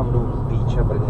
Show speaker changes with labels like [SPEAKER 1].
[SPEAKER 1] opravdu píče brněnská. Sorry.